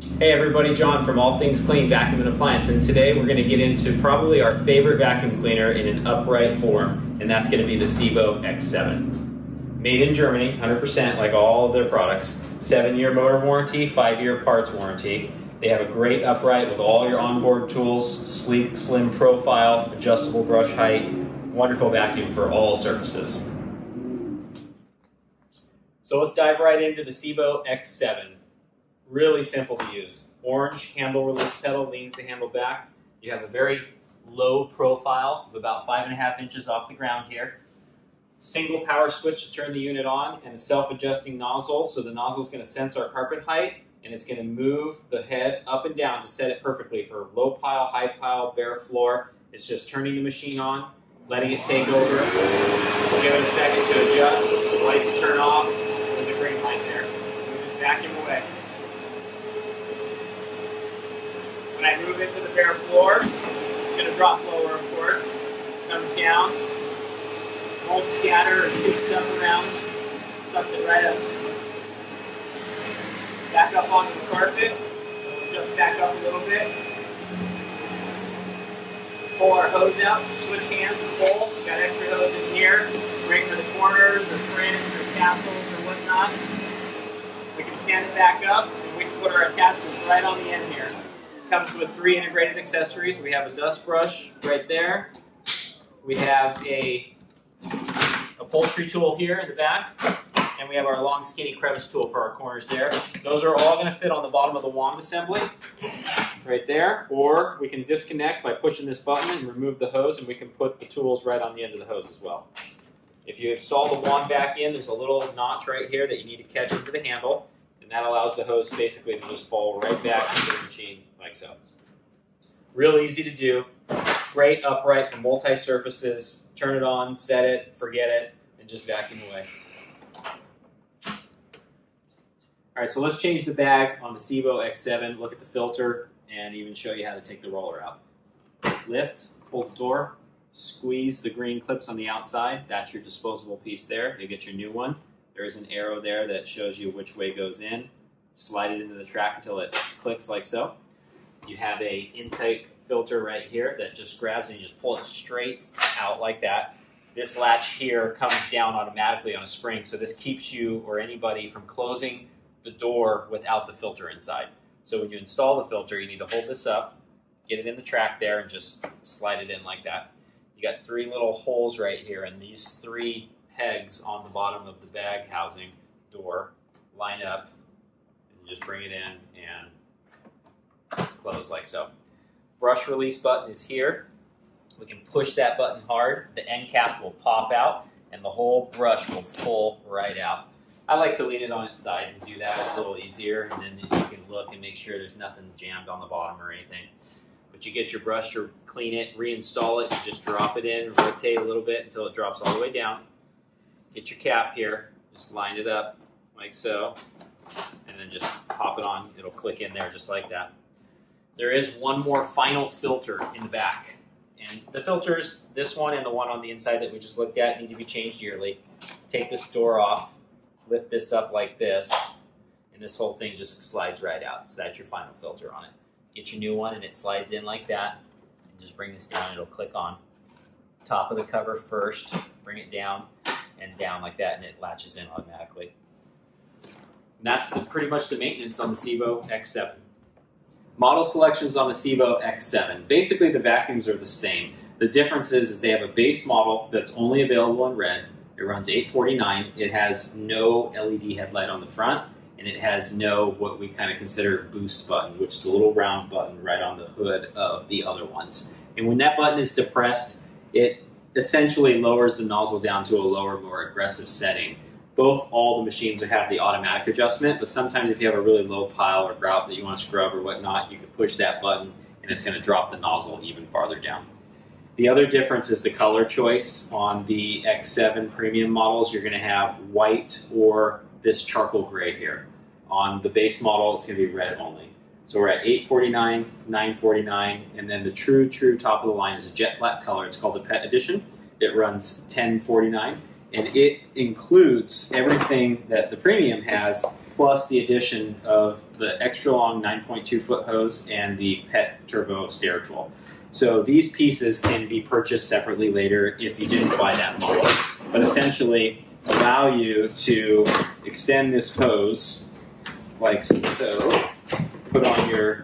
Hey everybody, John from All Things Clean Vacuum and Appliance, and today we're going to get into probably our favorite vacuum cleaner in an upright form, and that's going to be the Sebo X7. Made in Germany, 100% like all of their products. Seven year motor warranty, five year parts warranty. They have a great upright with all your onboard tools, sleek, slim profile, adjustable brush height, wonderful vacuum for all surfaces. So let's dive right into the Sebo X7. Really simple to use. Orange handle release pedal leans the handle back. You have a very low profile of about five and a half inches off the ground here. Single power switch to turn the unit on and a self-adjusting nozzle. So the nozzle is going to sense our carpet height and it's going to move the head up and down to set it perfectly for low pile, high pile, bare floor. It's just turning the machine on, letting it take over. We'll give it a second to adjust. The lights turn off. There's a green light there. We just vacuum away. When I move it to the bare floor, it's going to drop lower, of course. Comes down. Won't scatter or shoot stuff around. Sucks it right up. Back up onto the carpet. Just back up a little bit. Pull our hose out. Switch hands to pull. We've Got extra hose in here. Great for the corners or fringe or tassels or whatnot. We can stand it back up and we can put our attachments right on the end here. Comes with three integrated accessories. We have a dust brush right there. We have a upholstery tool here in the back and we have our long skinny crevice tool for our corners there. Those are all going to fit on the bottom of the wand assembly right there, or we can disconnect by pushing this button and remove the hose and we can put the tools right on the end of the hose as well. If you install the wand back in, there's a little notch right here that you need to catch into the handle, and that allows the hose basically to just fall right back into the machine like so. Real easy to do, great upright for multi-surfaces, turn it on, set it, forget it, and just vacuum away. All right, so let's change the bag on the Sebo X7, look at the filter, and even show you how to take the roller out. Lift, pull the door, squeeze the green clips on the outside. That's your disposable piece there. You get your new one. There is an arrow there that shows you which way goes in. Slide it into the track until it clicks like so. You have a intake filter right here that just grabs and you just pull it straight out like that. This latch here comes down automatically on a spring, so this keeps you or anybody from closing the door without the filter inside. So when you install the filter, you need to hold this up, get it in the track there, and just slide it in like that. You got three little holes right here, and these three pegs on the bottom of the bag housing door line up, and just bring it in and like so. Brush release button is here. We can push that button hard, the end cap will pop out, and the whole brush will pull right out. I like to lean it on its side and do that. It's a little easier, and then you can look and make sure there's nothing jammed on the bottom or anything. But you get your brush to clean it, reinstall it, you just drop it in, rotate a little bit until it drops all the way down. Get your cap here, just line it up like so, and then just pop it on. It'll click in there just like that. There is one more final filter in the back. And the filters, this one and the one on the inside that we just looked at, need to be changed yearly. Take this door off, lift this up like this, and this whole thing just slides right out. So that's your final filter on it. Get your new one and it slides in like that. And just bring this down, it'll click on. Top of the cover first, bring it down and down like that and it latches in automatically. And that's the, pretty much the maintenance on the Sebo X7. Model selections on the Sebo X7. Basically the vacuums are the same. The difference is, is they have a base model that's only available in red it runs 849. It has no LED headlight on the front, and it has no what we kind of consider boost buttons, which is a little round button right on the hood of the other ones. And when that button is depressed, it essentially lowers the nozzle down to a lower, more aggressive setting. Both all the machines have the automatic adjustment, but sometimes if you have a really low pile or grout that you want to scrub or whatnot, you can push that button and it's going to drop the nozzle even farther down. The other difference is the color choice. On the X7 premium models, you're going to have white or this charcoal gray here. On the base model, it's going to be red only. So we're at 849, 949, and then the true, true top of the line is a jet black color. It's called the Pet Edition. It runs 1049, and it includes everything that the premium has, plus the addition of the extra long 9.2 foot hose and the PET Turbo stair tool. So these pieces can be purchased separately later if you didn't buy that model, but essentially allow you to extend this hose like so, put on your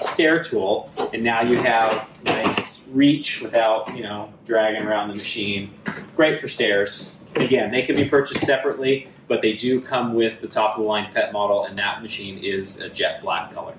stair tool, and now you have nice reach without you know dragging around the machine. Great for stairs. Again, they can be purchased separately, but they do come with the top of the line pet model, and that machine is a jet black color.